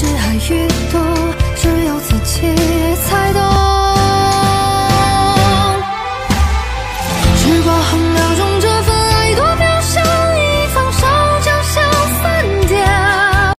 是爱与妒只有自己。